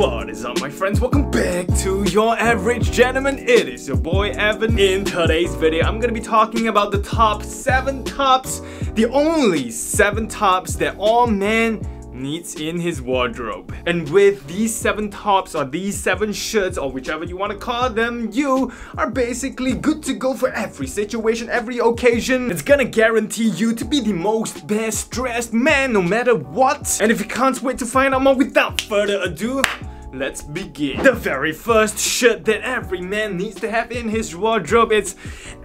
What is up my friends? Welcome back to Your Average Gentleman. It is your boy Evan. In today's video, I'm gonna be talking about the top 7 tops, the only 7 tops that all men needs in his wardrobe. And with these 7 tops or these 7 shirts or whichever you want to call them, you are basically good to go for every situation, every occasion. It's gonna guarantee you to be the most best dressed man no matter what. And if you can't wait to find out more without further ado, Let's begin. The very first shirt that every man needs to have in his wardrobe It's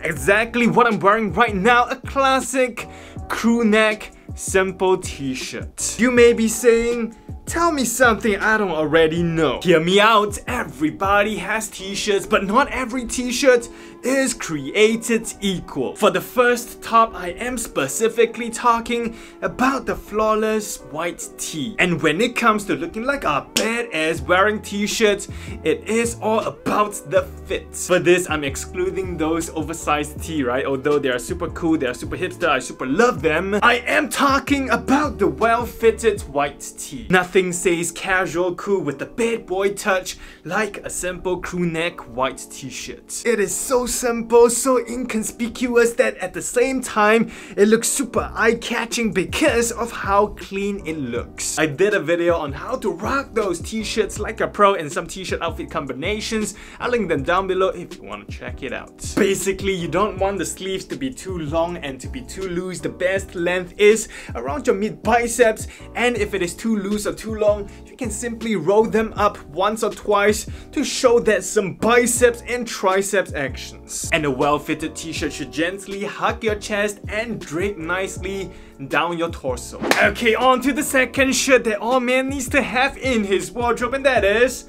exactly what I'm wearing right now. A classic crew neck simple t-shirt. You may be saying, Tell me something I don't already know. Hear me out, everybody has t-shirts, but not every t-shirt is created equal. For the first top, I am specifically talking about the flawless white tee. And when it comes to looking like a badass wearing t-shirts, it is all about the fit. For this, I'm excluding those oversized tee, right? Although they are super cool, they are super hipster, I super love them. I am talking about the well-fitted white tee. Nothing says casual cool with the bad boy touch like a simple crew neck white t-shirt. It is so simple, so inconspicuous that at the same time, it looks super eye-catching because of how clean it looks. I did a video on how to rock those t-shirts like a pro and some t-shirt outfit combinations. I'll link them down below if you want to check it out. Basically, you don't want the sleeves to be too long and to be too loose. The best length is around your mid biceps and if it is too loose or too long, you can simply roll them up once or twice to show that some biceps and triceps actions. And a well-fitted t-shirt should gently hug your chest and drape nicely down your torso. Okay, on to the second shirt that all man needs to have in his wardrobe and that is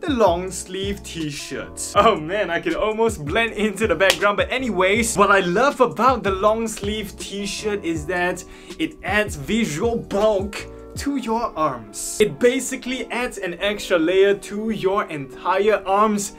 the long sleeve t-shirt. Oh man, I can almost blend into the background, but anyways, what I love about the long sleeve t-shirt is that it adds visual bulk to your arms. It basically adds an extra layer to your entire arms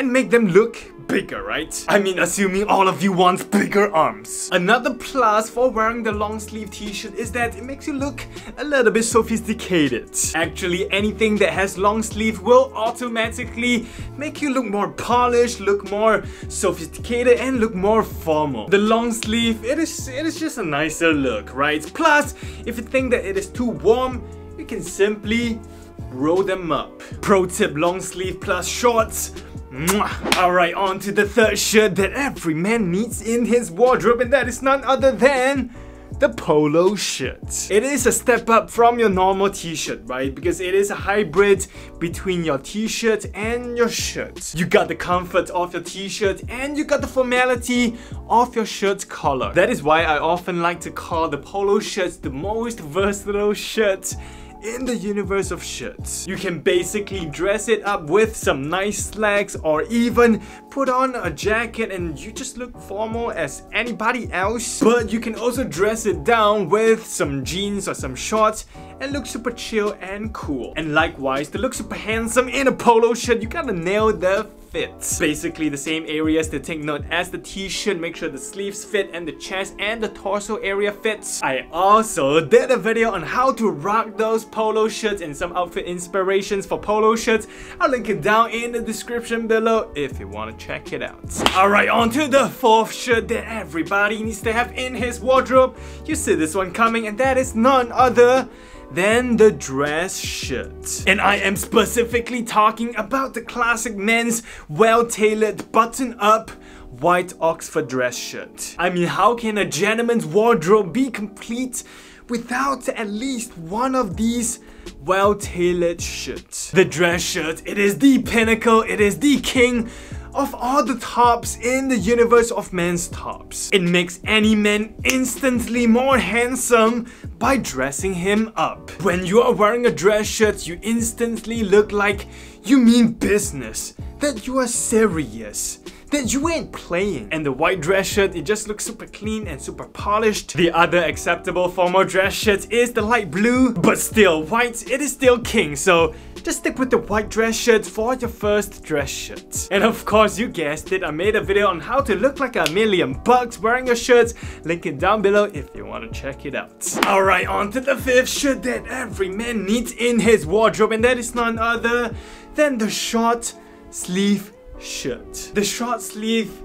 and make them look bigger, right? I mean, assuming all of you want bigger arms. Another plus for wearing the long sleeve t-shirt is that it makes you look a little bit sophisticated. Actually, anything that has long sleeve will automatically make you look more polished, look more sophisticated, and look more formal. The long sleeve, it is, it is just a nicer look, right? Plus, if you think that it is too warm, you can simply roll them up. Pro tip long sleeve plus shorts Alright, on to the third shirt that every man needs in his wardrobe and that is none other than the polo shirt. It is a step up from your normal t-shirt, right? Because it is a hybrid between your t-shirt and your shirt. You got the comfort of your t-shirt and you got the formality of your shirt collar. That is why I often like to call the polo shirts the most versatile shirt in the universe of shirts. You can basically dress it up with some nice slacks or even put on a jacket and you just look formal as anybody else. But you can also dress it down with some jeans or some shorts and look super chill and cool. And likewise, to look super handsome in a polo shirt, you gotta nail the fits. Basically the same areas to take note as the t-shirt, make sure the sleeves fit and the chest and the torso area fits. I also did a video on how to rock those polo shirts and some outfit inspirations for polo shirts. I'll link it down in the description below if you want to check it out. Alright, on to the fourth shirt that everybody needs to have in his wardrobe. You see this one coming and that is none other than the dress shirt. And I am specifically talking about the classic men's well-tailored button-up white Oxford dress shirt. I mean, how can a gentleman's wardrobe be complete without at least one of these well-tailored shirts? The dress shirt, it is the pinnacle, it is the king of all the tops in the universe of men's tops. It makes any man instantly more handsome by dressing him up. When you are wearing a dress shirt, you instantly look like you mean business, that you are serious, that you ain't playing. And the white dress shirt, it just looks super clean and super polished. The other acceptable formal dress shirt is the light blue, but still white, it is still king, so just stick with the white dress shirts for your first dress shirt. And of course, you guessed it, I made a video on how to look like a million bucks wearing your shirts. Link it down below if you want to check it out. Alright, on to the fifth shirt that every man needs in his wardrobe, and that is none other than the short sleeve shirt. The short sleeve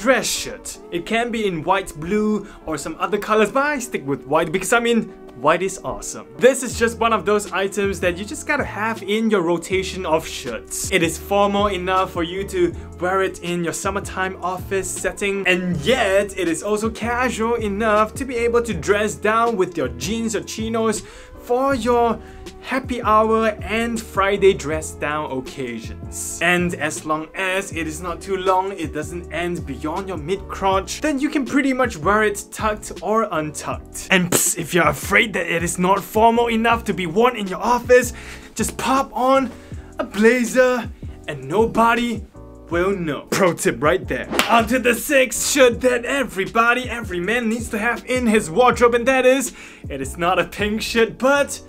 dress shirt. It can be in white, blue, or some other colors, but I stick with white because I mean, white is awesome. This is just one of those items that you just gotta have in your rotation of shirts. It is formal enough for you to wear it in your summertime office setting, and yet it is also casual enough to be able to dress down with your jeans or chinos for your happy hour and Friday dress down occasions. And as long as it is not too long, it doesn't end beyond your mid-crotch, then you can pretty much wear it tucked or untucked. And if you're afraid that it is not formal enough to be worn in your office, just pop on a blazer and nobody will know. Pro tip right there. On to the sixth shirt that everybody, every man needs to have in his wardrobe and that is, it is not a pink shirt but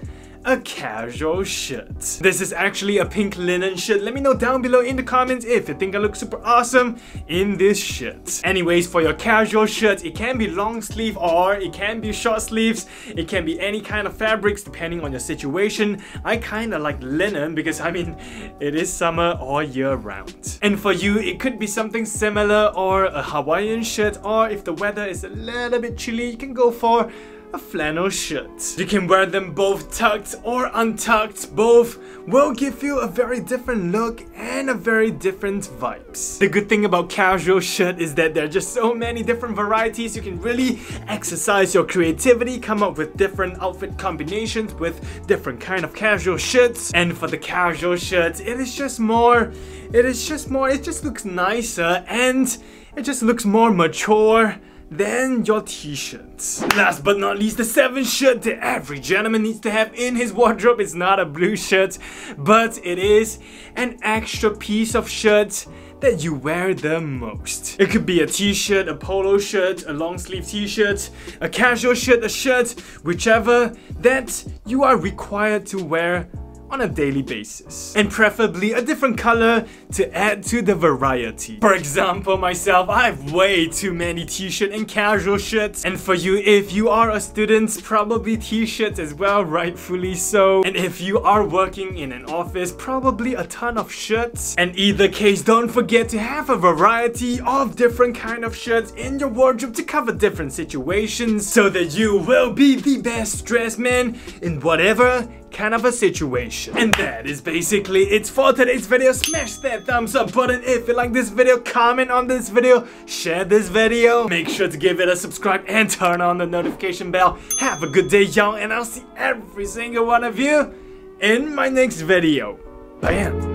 a casual shirt. This is actually a pink linen shirt. Let me know down below in the comments if you think I look super awesome in this shirt. Anyways, for your casual shirt, it can be long sleeve or it can be short sleeves. It can be any kind of fabrics depending on your situation. I kinda like linen because I mean, it is summer all year round. And for you, it could be something similar or a Hawaiian shirt or if the weather is a little bit chilly, you can go for a flannel shirt. You can wear them both tucked or untucked, both will give you a very different look and a very different vibes. The good thing about casual shirt is that there are just so many different varieties you can really exercise your creativity, come up with different outfit combinations with different kind of casual shirts. And for the casual shirts, it is just more, it is just more, it just looks nicer and it just looks more mature then your t-shirts. Last but not least, the seventh shirt that every gentleman needs to have in his wardrobe is not a blue shirt, but it is an extra piece of shirt that you wear the most. It could be a t-shirt, a polo shirt, a long sleeve t-shirt, a casual shirt, a shirt, whichever that you are required to wear on a daily basis. And preferably a different color to add to the variety. For example, myself, I have way too many t-shirt and casual shirts. And for you, if you are a student, probably t-shirts as well, rightfully so. And if you are working in an office, probably a ton of shirts. And either case, don't forget to have a variety of different kind of shirts in your wardrobe to cover different situations so that you will be the best dressed man in whatever kind of a situation. And that is basically it for today's video. Smash that thumbs up button if you like this video, comment on this video, share this video, make sure to give it a subscribe and turn on the notification bell. Have a good day y'all and I'll see every single one of you in my next video. Bam!